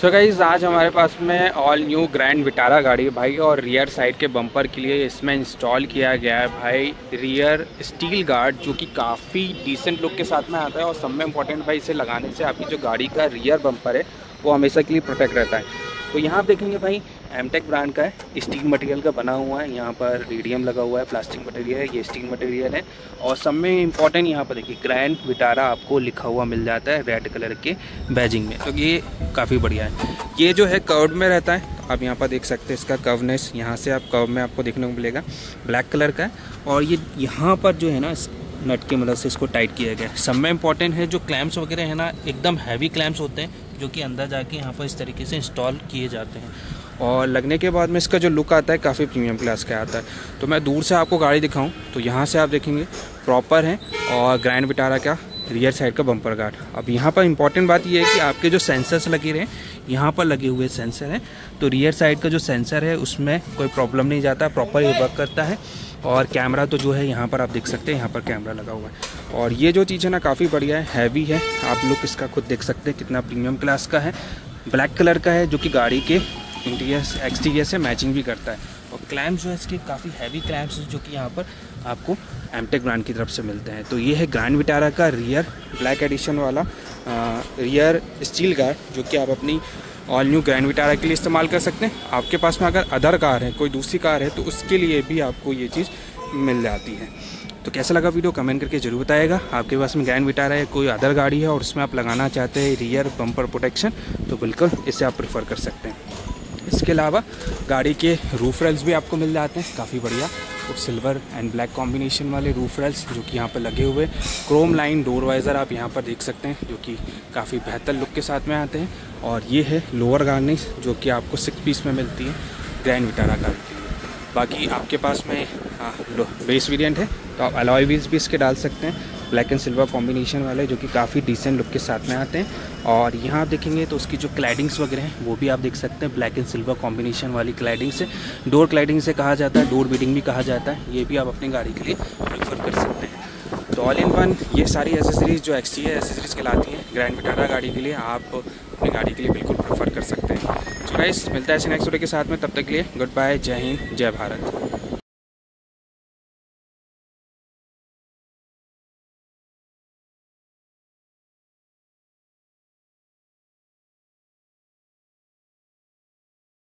सो so guys आज हमारे पास में ऑल न्यू ग्रैंड विटारा गाड़ी भाई और रियर साइड के बम्पर के लिए इसमें इंस्टॉल किया गया है भाई रियर स्टील गार्ड जो कि काफ़ी डिसेंट लुक के साथ में आता है और सब में इंपॉर्टेंट भाई इसे लगाने से आपकी जो गाड़ी का रियर बम्पर है, वो हमेशा के लिए प्रोटेक्ट रहता है। तो यहाँ आप देखेंगे भाई एमटेक ब्रांड का है। स्टील मटेरियल का बना हुआ है। यहाँ पर रेडियम लगा हुआ है प्लास्टिक मटेरियल है। ये स्टील मटेरियल है। और सब में इंपॉर्टेंट यहाँ पर देखिए ग्रैंड विटारा आपको लिखा हुआ मिल जाता है रेड कलर के बैजिंग में। तो ये काफ़ी बढ़िया है। ये जो है कर्व में रहता है। आप यहाँ पर देख सकते हैं इसका कवनेस यहाँ से आप कर्व में आपको देखने को मिलेगा। ब्लैक कलर का है। और ये यहाँ पर जो है ना नट की मदद से इसको टाइट किया गया सब में इंपॉर्टेंट है। जो क्लैम्प्स वगैरह है ना, एकदम हैवी क्लैम्प्स होते हैं, जो कि अंदर जाके यहाँ पर इस तरीके से इंस्टॉल किए जाते हैं। और लगने के बाद में इसका जो लुक आता है, काफ़ी प्रीमियम क्लास का आता है। तो मैं दूर से आपको गाड़ी दिखाऊँ तो यहाँ से आप देखेंगे प्रॉपर है और ग्रैंड विटारा का रियर साइड का बम्पर गार्ड अब यहाँ पर इंपॉर्टेंट बात यह है कि आपके जो सेंसर्स लगे रहे, यहाँ पर लगे हुए सेंसर हैं। तो रियर साइड का जो सेंसर है, उसमें कोई प्रॉब्लम नहीं जाता प्रॉपर ये वर्क करता है। और कैमरा तो जो है, यहाँ पर आप देख सकते हैं, यहाँ पर कैमरा लगा हुआ है। और ये जो चीज़ है ना, काफ़ी बढ़िया है हैवी है। आप लोग इसका खुद देख सकते हैं, कितना प्रीमियम क्लास का है। ब्लैक कलर का है, जो कि गाड़ी के इंटीरियर एक्सटीरियर से मैचिंग भी करता है। और क्लैम्प जो है इसके काफ़ी हैवी क्लैम्प्स जो कि यहाँ पर आपको एमटेक ब्रांड की तरफ़ से मिलते हैं। तो ये है ग्रैंड विटारा का रियर ब्लैक एडिशन वाला आ, रियर स्टील गार्ड जो कि आप अपनी ऑल न्यू ग्रैंड विटारा के लिए इस्तेमाल कर सकते हैं। आपके पास में अगर अदर कार है कोई दूसरी कार है तो उसके लिए भी आपको ये चीज़ मिल जाती है। तो कैसा लगा वीडियो? कमेंट करके ज़रूर बताएगा। आपके पास में ग्रैंड विटारा है कोई अदर गाड़ी है और उसमें आप लगाना चाहते हैं रियर बम्पर प्रोटेक्शन तो बिल्कुल इसे आप प्रेफर कर सकते हैं। इसके अलावा गाड़ी के रूफ रेल्स भी आपको मिल जाते हैं। काफ़ी बढ़िया। और सिल्वर एंड ब्लैक कॉम्बिनेशन वाले रूफ रेल्स जो कि यहाँ पर लगे हुए क्रोम लाइन डोर वाइज़र आप यहाँ पर देख सकते हैं, जो कि काफ़ी बेहतर लुक के साथ में आते हैं। और ये है लोअर गार्निश जो कि आपको सिक्स पीस में मिलती है ग्रैंड विटारा गाड़ी के लिए। बाकी आपके पास में बेस वेरिएंट है तो आप अलॉय व्हील्स भी इसके डाल सकते हैं। ब्लैक एंड सिल्वर कॉम्बिनेशन वाले जो कि काफ़ी डिसेंट लुक के साथ में आते हैं। और यहाँ आप देखेंगे तो उसकी जो क्लैडिंग्स वगैरह हैं, वो भी आप देख सकते हैं ब्लैक एंड सिल्वर कॉम्बिनेशन वाली क्लैडिंग से डोर क्लैडिंग से कहा जाता है डोर बीडिंग भी कहा जाता है। ये भी आप अपनी गाड़ी के लिए प्रेफर कर सकते हैं। तो ऑल इन वन ये सारी एसेसरीज जो एक्सटी है एसेसरीज कहलाती हैं ग्रैंड विटारा गाड़ी के लिए आप अपनी गाड़ी के लिए बिल्कुल प्रेफर कर सकते हैं। तो गाइस मिलता है ऐसे नेक्स्ट वीडियो के साथ में, तब तक के लिए गुड बाय जय हिंद, जय भारत।